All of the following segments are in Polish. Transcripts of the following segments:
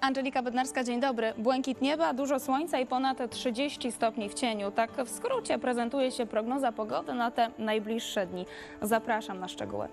Angelika Bednarska, dzień dobry. Błękit nieba, dużo słońca i ponad 30 stopni w cieniu. Tak w skrócie prezentuje się prognoza pogody na te najbliższe dni. Zapraszam na szczegóły.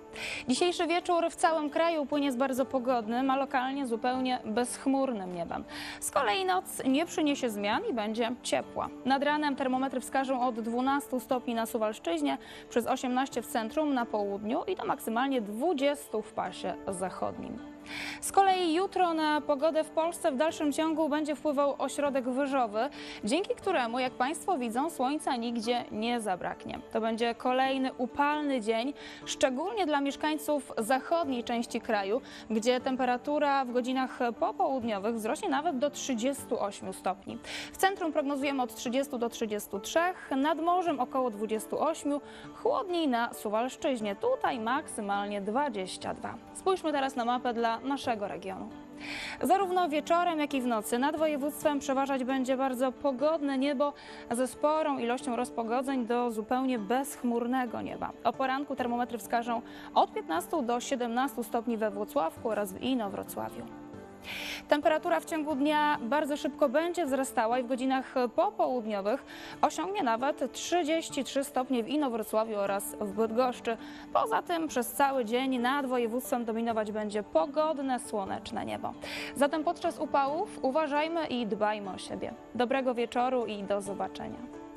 Dzisiejszy wieczór w całym kraju płynie z bardzo pogodnym, a lokalnie zupełnie bezchmurnym niebem. Z kolei noc nie przyniesie zmian i będzie ciepła. Nad ranem termometry wskażą od 12 stopni na Suwalszczyźnie, przez 18 w centrum, na południu i do maksymalnie 20 w pasie zachodnim. Z kolei jutro na pogodę w Polsce w dalszym ciągu będzie wpływał ośrodek wyżowy, dzięki któremu, jak Państwo widzą, słońca nigdzie nie zabraknie. To będzie kolejny upalny dzień, szczególnie dla mieszkańców zachodniej części kraju, gdzie temperatura w godzinach popołudniowych wzrośnie nawet do 38 stopni. W centrum prognozujemy od 30 do 33, nad morzem około 28, chłodniej na Suwalszczyźnie, tutaj maksymalnie 22. Spójrzmy teraz na mapę dla naszego regionu. Zarówno wieczorem, jak i w nocy nad województwem przeważać będzie bardzo pogodne niebo ze sporą ilością rozpogodzeń do zupełnie bezchmurnego nieba. O poranku termometry wskażą od 15 do 17 stopni we Włocławku oraz w Inowrocławiu. Temperatura w ciągu dnia bardzo szybko będzie wzrastała i w godzinach popołudniowych osiągnie nawet 33 stopnie w Inowrocławiu oraz w Bydgoszczy. Poza tym przez cały dzień nad województwem dominować będzie pogodne, słoneczne niebo. Zatem podczas upałów uważajmy i dbajmy o siebie. Dobrego wieczoru i do zobaczenia.